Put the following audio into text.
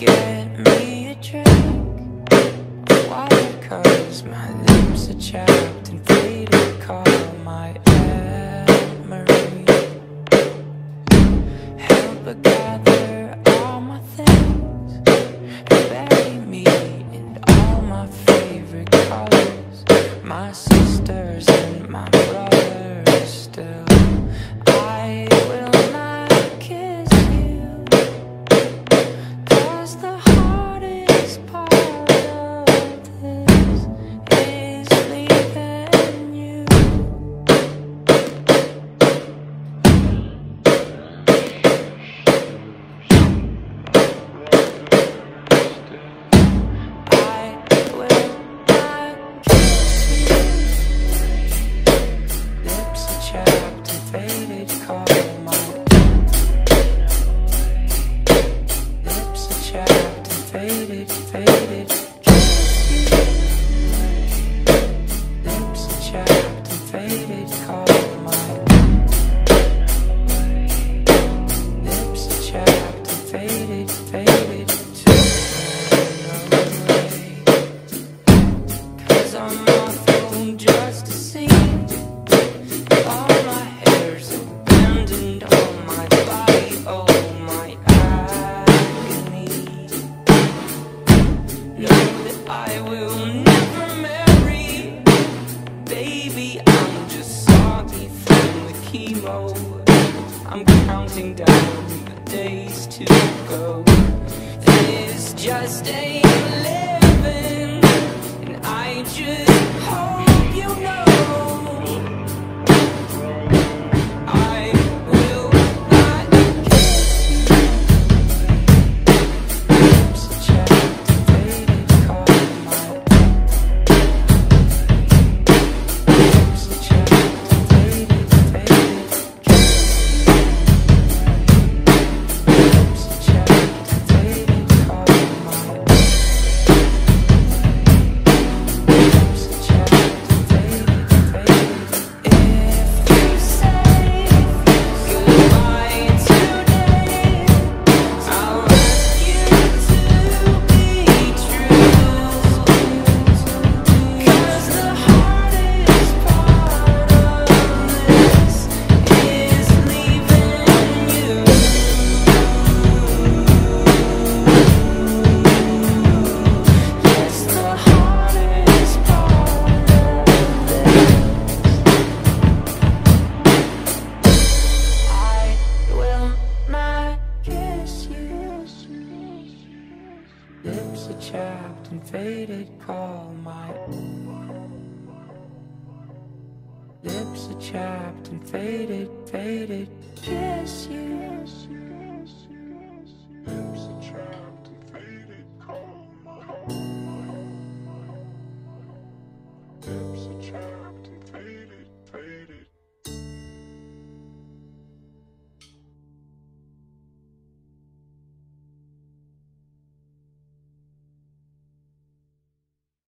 get me a drink. Of water Cause my lips are chapped and faded Call my memory. Help but gather all my things Bury me in all my favorite colors My sisters and my brothers I will never marry, baby. I'm just soggy from the chemo. I'm counting down the days to go. This just ain't living, and I just hope you know. And faded, call my Lips are chapped and faded, faded, kiss you.